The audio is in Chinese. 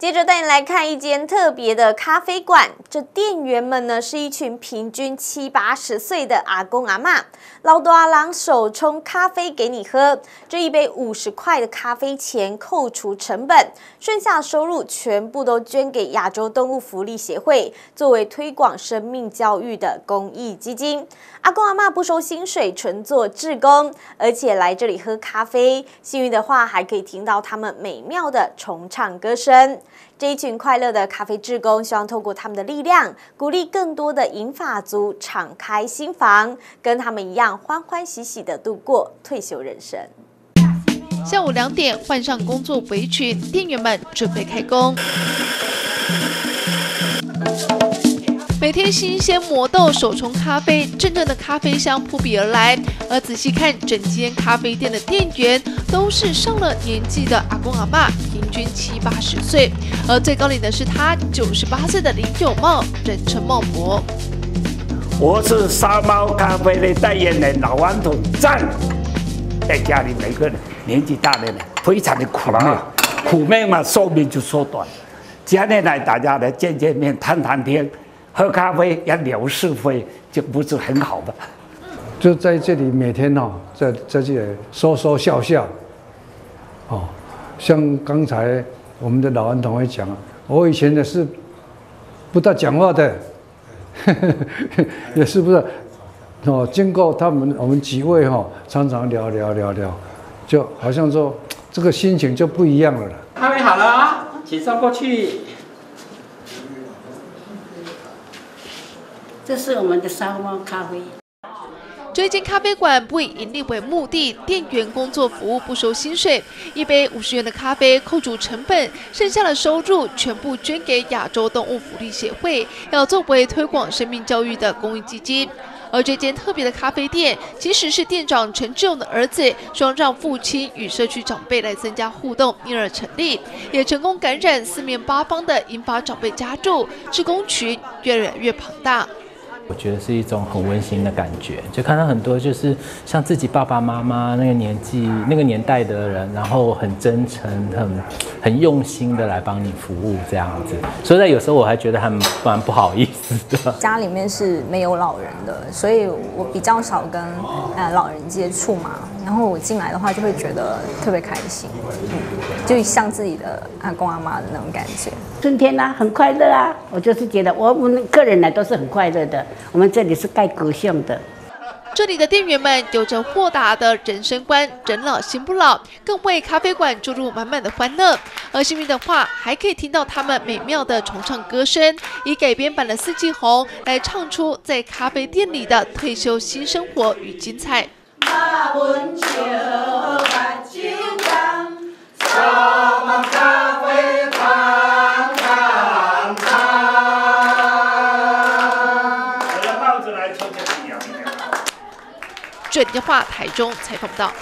接着带你来看一间特别的咖啡馆，这店员们呢是一群平均七八十岁的阿公阿妈，老多阿郎手冲咖啡给你喝，这一杯五十块的咖啡钱扣除成本，剩下收入全部都捐给亚洲动物福利协会，作为推广生命教育的公益基金。阿公阿妈不收薪水，纯做志工，而且来这里喝咖啡，幸运的话还可以听到他们美妙的重唱歌声。这一群快乐的咖啡职工，希望透过他们的力量，鼓励更多的银发族敞开心房，跟他们一样欢欢喜喜的度过退休人生。下午两点，换上工作围裙，店员们准备开工。每天新鲜磨豆手冲咖啡，阵阵的咖啡香扑鼻而来。而仔细看，整间咖啡店的店员都是上了年纪的阿公阿妈，平均七八十岁。而最高龄的是他九十八岁的林九茂，人称茂伯。我是沙猫咖啡的代言人老顽童，赞！在家里每个人年纪大的人非常的苦闷，苦闷嘛寿命就缩短。今天来大家来见见面，谈谈天。喝咖啡要聊是非，就不是很好的。就在这里每天哦，在在这里说说笑笑。哦，像刚才我们的老安同会讲，我以前的是不大讲话的，也是不是？哦，经过他们我们几位哈，常常聊聊聊聊，就好像说这个心情就不一样了。咖啡好了啊，请坐过去。这是我们的沙猫咖啡。这间咖啡馆不以盈利为目的，店员工作服务不收薪水。一杯五十元的咖啡扣除成本，剩下的收入全部捐给亚洲动物福利协会，要作为推广生命教育的公益基金。而这间特别的咖啡店，其实是店长陈志勇的儿子，双让父亲与社区长辈来增加互动，因而成立，也成功感染四面八方的引发长辈加入，职工群越来越庞大。我觉得是一种很温馨的感觉，就看到很多就是像自己爸爸妈妈那个年纪、那个年代的人，然后很真诚、很很用心的来帮你服务这样子。所以在有时候我还觉得还蛮不好意思的。家里面是没有老人的，所以我比较少跟呃老人接触嘛。然后我进来的话，就会觉得特别开心，嗯就像自己的阿公阿妈的那种感觉。春天啊，很快乐啊！我就是觉得我们个人呢都是很快乐的。我们这里是盖格性的。这里的店员们有着豁达的人生观，人老心不老，更为咖啡馆注入满满的欢乐。而幸运的话，还可以听到他们美妙的重唱歌声，以改编版的《四季红》来唱出在咖啡店里的退休新生活与精彩。准电话，台中采访到。